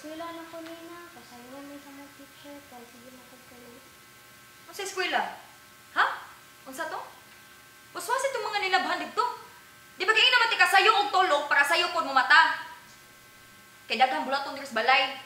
eskwela na ko nina. Pasayawan mo ano sa mga teacher. Kaya sige na ko kayo. Unsa eskwela? Ha? Unsa to? Uswas itong mga nilabhan dito. Di ba kayo naman tika sayo og tulog para sayo pod mo mata? Kay daghang bulatong diri balay.